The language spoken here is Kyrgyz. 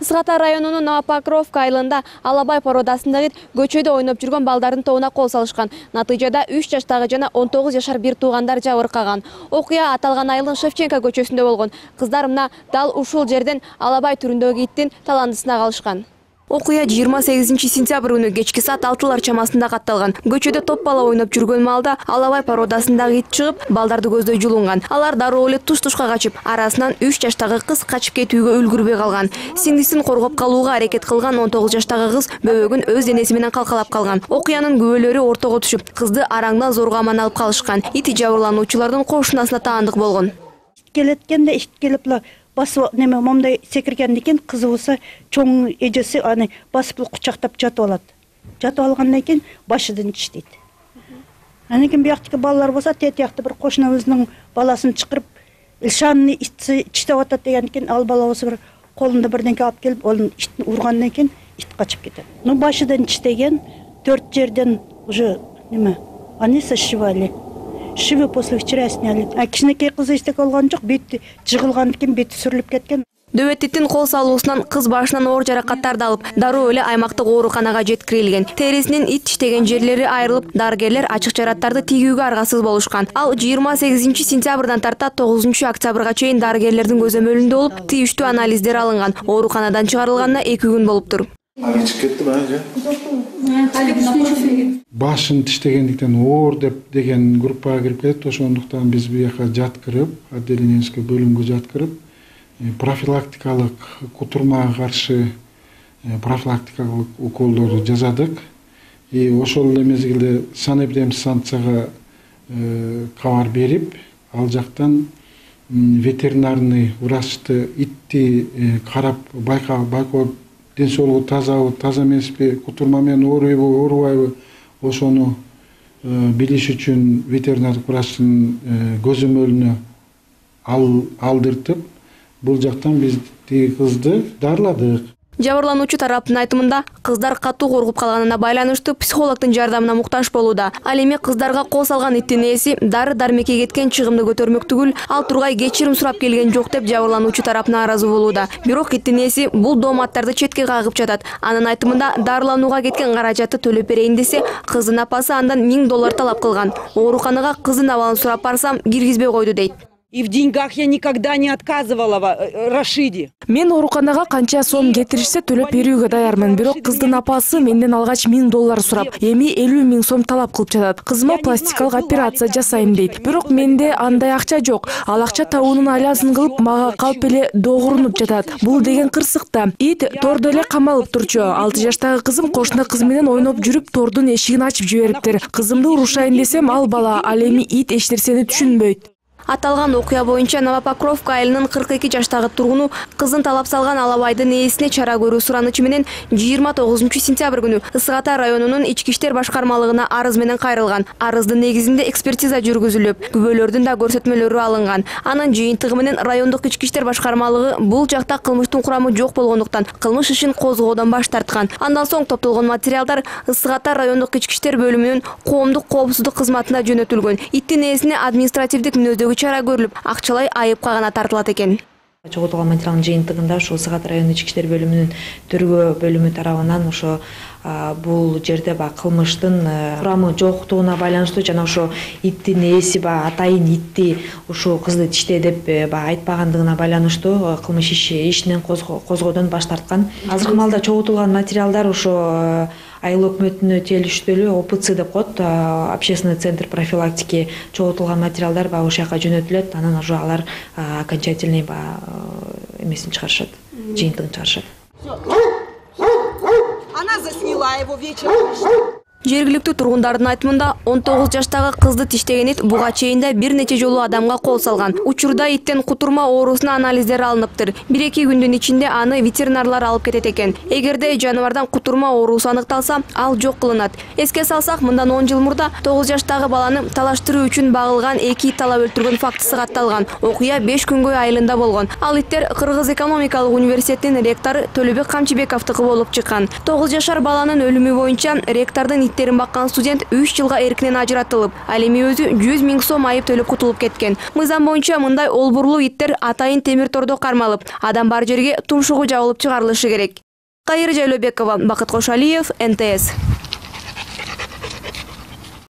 ысык ата районунун новопокровка айылында алабай породасындагы көчөдө ойноп жүргөн балдардын тобуна кол салышкан. Натыйжада үч жаштагы жана он тогуз жашар бир туугандар жабыркаган. Окуя аталган айылдын шевченко көчөсүндө болгон. Кыздар мына дал ушул жерден алабай түрүндөгү иттин таландысына калышкан окуя жыйырма сегизинчи сентябрь күнү кечки саат алтылар чамасында катталган. Көчөдө топ бала ойноп жүргөн маалда алабай породасындагы ит чыгып балдарды көздөй жулунган. Алар дароо эле туш тушка качып арасынан үч жаштагы кыз качып кетүүгө үлгүрбөй калган. Сиңдисин коргоп калууга аракет кылган он тогуз жаштагы кыз бөбөгүн өз денеси менен калкалап калган. Окуянын күбөлөрү ортого түшүп кызды араңдан зорго аман алып калышкан. Ит жабырлануучулардын кошунасына таандык болгон. Келет экен ит келип эле басып неме момундай секиргенден кийин кызы болсо чоң эжеси аны басып кучактап жатып алат жатып алгандан кийин башыдан тиштейт анан кийин бияктики балалар болсо тетиякты бир кошунубуздун баласын чакырып илшанны ит тиштеп атат дегенден кийин ал бала болсо бир колунда бирдеңке алып келип ал итти ургандан кийин ит качып кетет ну башыдан тиштеген төрт жерден уже неме они сошивали швы после вчера сняли. А кичинекей кызы эчтеке болгон жок бети жыгылгандан кийин бети сүрүлүп кеткен. Дөбөт иттин кол салуусунан кыз башынан оор жаракаттарды алып дароо эле аймактык ооруканага жеткирилген. Терисинин ит тиштеген жерлери айрылып дарыгерлер ачык жараттарды тигүүгө аргасыз болушкан. Ал жыйырма сегизинчи сентябрдан тарта тогузунчу октябрга чейин дарыгерлердин көзөмөлүндө болуп тийиштүү анализдер алынган. Ооруканадан чыгарылганына эки күн болуптур али чыгып кеттиби башын тиштегендиктен оор деп деген группага кирип кетет ошондуктан биз бияка жаткырып отделениябызга бөлүмгө жаткырып профилактикалык кутурмага каршы профилактикалык уколдорду жасадык и ошол эле мезгилде санэпидемстанцияга кабар берип ал жактан ветеринарный врачты итти карап байкоо денсаулығы тазабы таза емес пе? Менен ооруйбу оорубайбы ошону билиш үчүн ветеринардык врачтын көзөмөлүнө алдыртып бул жактан биз тиги кызды дарыладык жабырлануучу тараптын айтымында кыздар катуу коркуп калганына байланыштуу психологдун жардамына муктаж болууда. Ал эми кыздарга кол салган иттин ээси дары дармекке кеткен чыгымды көтөрмөк түгүл ал тургай кечирим сурап келген жок деп жабырлануучу тарап нааразы болууда. Бирок иттин ээси бул дооматтарды четке кагып жатат. Анын айтымында дарыланууга кеткен каражатты төлөп берейин десе кыздын апасы андан миң доллар талап кылган. Ооруканага кыздын абалын сурап барсам киргизбей койду дейт и в деньгах я никогда не отказывала э, рашиде. Мен ооруканага канча сом кетиришсе төлөп берүүгө даярмын. Бирок кыздын апасы менден алгач миң доллар сурап эми элүү миң сом талап кылып жатат кызыма пластикалык операция жасайм дейт. Бирок менде андай акча жок. ал акча табуунун айласын кылып мага калп эле догурунуп жатат бул деген кырсык да ит тордо эле камалып турчу. алты жаштагы кызым кошуна кыз менен ойноп жүрүп тордун эшигин ачып жибериптир. кызымды урушайын десем ал бала ал эми ит эч нерсени түшүнбөйт аталган окуя боюнча новопокровка айылынын кырк эки жаштагы тургуну кызын талап салган алабайдын ээсине чара көрүү суранычы менен жыйырма тогузунчу сентябрь күнү ысык ата районунун ички иштер башкармалыгына арыз менен кайрылган арыздын негизинде экспертиза жүргүзүлүп күбөлөрдүн да көрсөтмөлөрү алынган анын жыйынтыгы менен райондук ички иштер башкармалыгы бул жакта кылмыштын курамы жок болгондуктан кылмыш ишин козгоодон баш тарткан андан соң топтолгон материалдар ысык ата райондук ички иштер бөлүмүнүн коомдук коопсуздук кызматына жөнөтүлгөн иттин ээсине административдик мүнөздөгү чара көрүлүп акчалай айыпка гана тартылат экен. Чогултулган материалдын жыйынтыгында ушул ата райондук ички иштер бөлүмүнүн тергөө бөлүмү тарабынан ошо бул жерде баягы кылмыштын курамы жоктугуна байланыштуу жана ошо иттин ээси баягы атайын итти ушул кызды тиштэ деп э, баягы айтпагандыгына байланыштуу э, кылмыш иши ишинен козгоодон баш тарткан. Азыркы маалда чогултулган материалдар ошо э, айыл өкмөтүнө телиштүү эле опц деп коет общественный центр профилактики чогултулган материалдар баягы ошол жака жөнөтүлөт анан уже алар окончательный баягы эмесин чыгарышат жыйынтыгын чыгарышат. Она засняла его вечером. Жергиликтүү тургундардын айтымында он тогуз жаштагы кызды тиштеген ит буга чейин да бир нече жолу адамга кол салган. Учурда иттен кутурма оорусуна анализдер алыныптыр. Бир эки күндүн ичинде аны ветеринарлар алып кетет экен. Эгерде жаныбардан кутурма оорусу аныкталса ал жок кылынат. Эске салсак мындан он жыл мурда тогуз жаштагы баланы талаштыруу үчүн багылган эки ит талап өлтүргөн фактысы катталган. Окуя беш күнгөй айылында болгон. Ал иттер кыргыз экономикалык университетинин ректору төлөбек камчыбековдуку болуп чыккан. Тогуз жашар баланын өлүмү боюнча ректордун баккан студент үч жылга эркинен ажыратылып ал эми өзү жүз миң сом айып төлөп кутулуп кеткен. Мыйзам боюнча мындай олбурлуу иттер атайын темир тордо кармалып адам бар жерге тумшугу жабылып чыгарылышы керек. Кайыр жайлообекова бакыт кошалиев нтс